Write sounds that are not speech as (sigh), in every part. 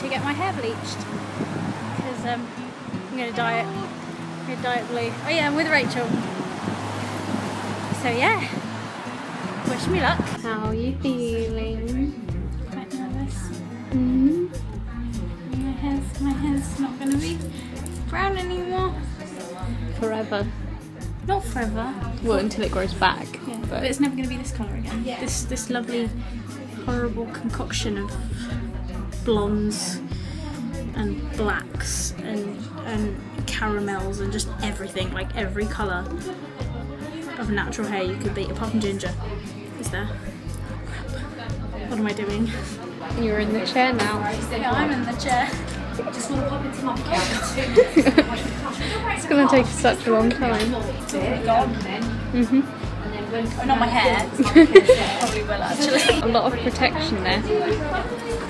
to get my hair bleached because um, I'm going to dye it. I'm going to dye it blue. Oh yeah, I'm with Rachael. So yeah, wish me luck. How are you feeling? Quite nervous. Mm -hmm. My hair's, my hair's not going to be brown anymore. Forever. Not forever. Well, until it grows back. Yeah, but, but it's never going to be this colour again. Yeah. This this lovely, horrible concoction of blondes and blacks and and caramels and just everything, like every colour of natural hair you could be, apart from ginger, is there. What am I doing? You're in the chair now. Yeah, I'm in the chair. Just want to pop into my It's going to take such a long time. Mm-hmm. Oh, not my hair. Probably will actually. A lot of protection there.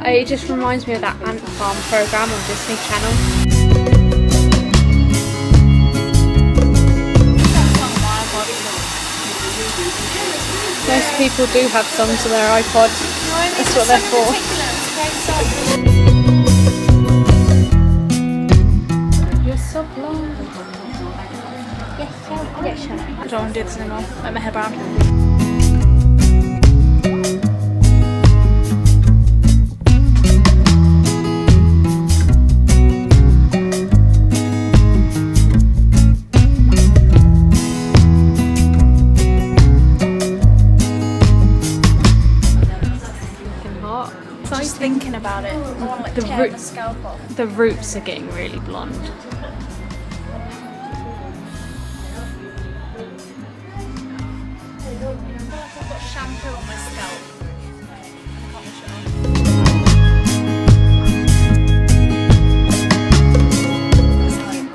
Uh, it just reminds me of that ant farm program on Disney Channel. Most people do have songs on their iPod. That's what they're for. You're so blonde. Yes, so yes, shut. I don't want to do this anymore. Let my hair brown. To like the tear the scalp off. The roots are getting really blonde. I've got shampoo on my scalp.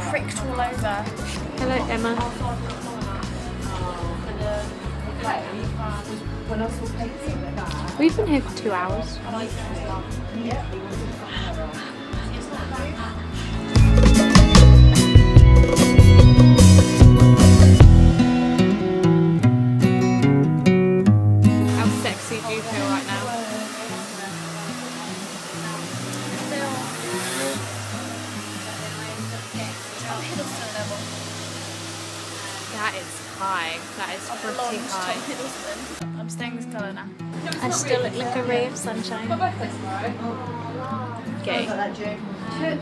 pricked all over. Hello Emma. We've been here for two hours. How sexy do you feel right now? That is high. That is pretty high. I'm staying this colour now. I still look like a ray of sunshine. Okay. Good.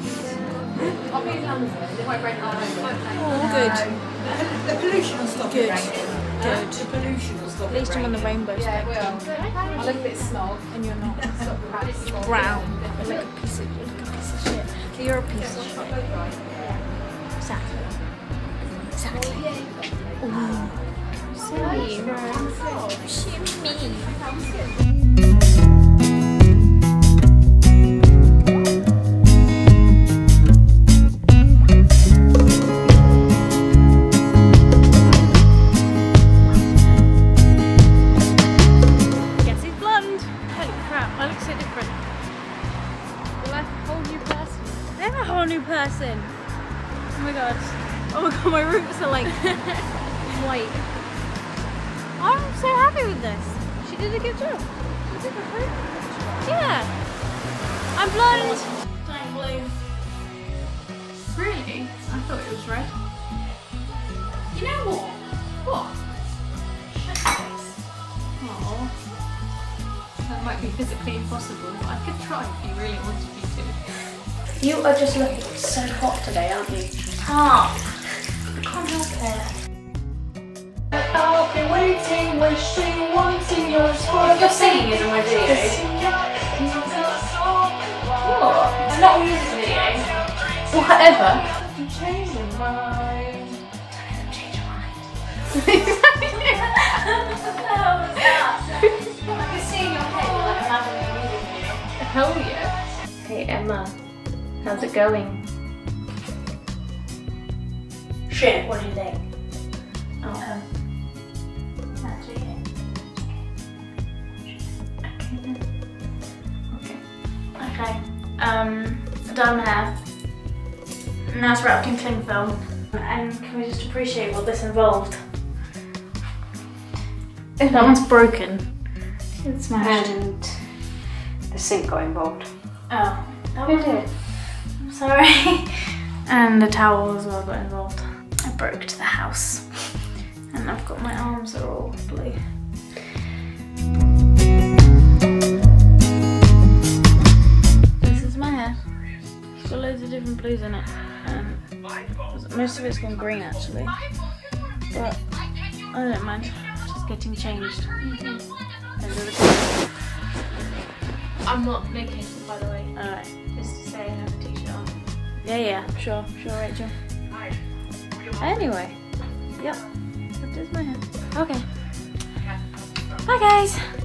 The pollution will stop. Good. Good. The pollution will stop. At least I'm on the rainbow spectrum. I look a bit snog. And you're not. (laughs) It's brown. You're a piece of, you're a piece of shit. You're a piece of shit. Exactly. Exactly. Ooh. Shimmy. Guess person. Oh my god. Oh my god, my roots are like (laughs) white. I'm so happy with this. She did a good job. She did a great Yeah. I'm blonde. Blue. Really? I thought it was red. You know what? What? Oh. That might be physically impossible, but I could try if you really wanted me to. You are just looking so hot today, aren't you? Ah. I can't help it. I'll be waiting when she wants If you're singing is in my video. What? It's not a music video. Whatever. Change your mind. Hell yeah. Hey Emma, how's it going? Shit, what do you think? Oh. Okay then. Okay. Okay. Um, done hair. Now it's wrapped in cling film. And can we just appreciate what this involved? That one's broken. It's smashed. And the sink got involved. Oh, that Who one. Sorry. (laughs) and the towel as well got involved. I broke the house. And I've got my arms are all blue. This is my hair. It's got loads of different blues in it. Um, most of it's gone green actually. But I don't mind. It's just getting changed. The day. I'm not naked, by the way. Yeah, yeah, sure, sure, Rachael. Anyway, yep, that is my hair. Okay. Bye, guys.